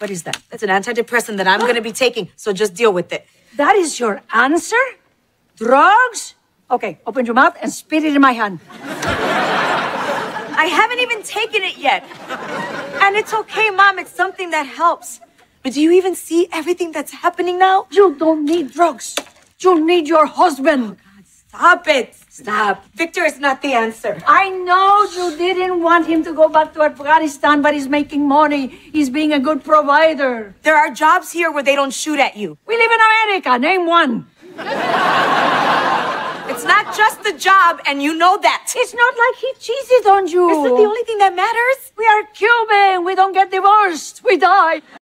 What is that? That's an antidepressant that I'm gonna be taking, so just deal with it. That is your answer? Drugs? Okay, open your mouth and spit it in my hand. I haven't even taken it yet. And it's okay, Mom, it's something that helps. But do you even see everything that's happening now? You don't need drugs. You need your husband. Stop it. Stop. Victor is not the answer. I know you didn't want him to go back to Afghanistan, but he's making money. He's being a good provider. There are jobs here where they don't shoot at you. We live in America. Name one. It's not just the job, and you know that. It's not like he cheated on you. Is that the only thing that matters? We are Cuban. We don't get divorced. We die.